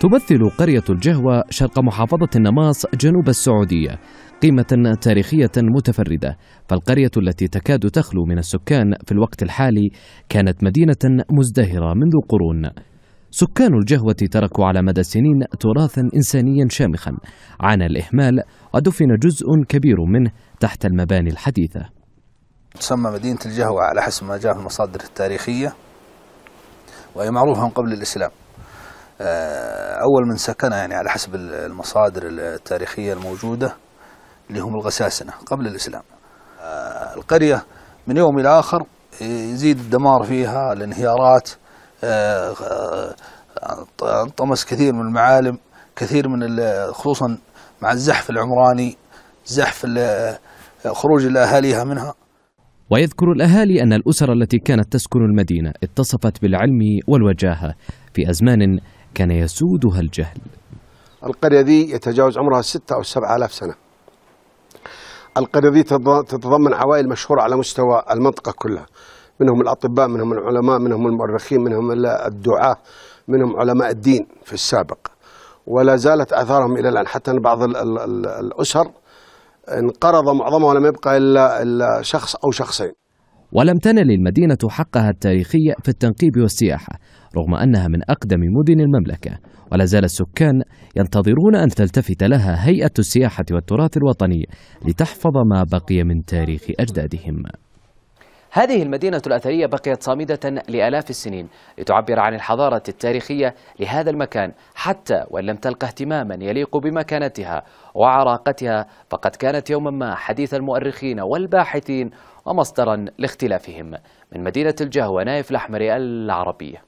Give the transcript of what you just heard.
تمثل قرية الجهوة شرق محافظة النماص جنوب السعودية قيمة تاريخية متفردة فالقرية التي تكاد تخلو من السكان في الوقت الحالي كانت مدينة مزدهرة منذ قرون. سكان الجهوة تركوا على مدى السنين تراثا إنسانيا شامخا. عانى الإهمال ودفن جزء كبير منه تحت المباني الحديثة. تسمى مدينة الجهوة على حسب ما جاء في المصادر التاريخية وهي معروفة من قبل الإسلام. أول من سكنها يعني على حسب المصادر التاريخية الموجودة اللي هم الغساسنة قبل الإسلام. آه، القرية من يوم إلى آخر يزيد الدمار فيها الانهيارات آه، انطمس كثير من المعالم كثير من خصوصا مع الزحف العمراني زحف خروج الأهاليها منها. ويذكر الأهالي أن الأسر التي كانت تسكن المدينة اتصفت بالعلم والوجاهة في أزمان كان يسودها الجهل. القرية دي يتجاوز عمرها ستة أو سبعة آلاف سنة. القرية دي تتضمن عوائل مشهورة على مستوى المنطقة كلها. منهم الأطباء منهم العلماء منهم المؤرخين منهم الدعاة منهم علماء الدين في السابق. ولا زالت آثارهم إلى الآن. حتى أن بعض الأسر انقرض معظمها ولم يبقى إلا, إلا شخص أو شخصين. ولم تنل المدينة حقها التاريخي في التنقيب والسياحة رغم أنها من أقدم مدن المملكة. ولا زال السكان ينتظرون أن تلتفت لها هيئة السياحة والتراث الوطني لتحفظ ما بقي من تاريخ أجدادهم. هذه المدينة الأثرية بقيت صامدة لآلاف السنين لتعبر عن الحضارة التاريخية لهذا المكان حتى وإن لم تلقى اهتماما يليق بمكانتها وعراقتها فقد كانت يوما ما حديث المؤرخين والباحثين ومصدرا لاختلافهم. من مدينة الجهوة نايف الأحمر العربية.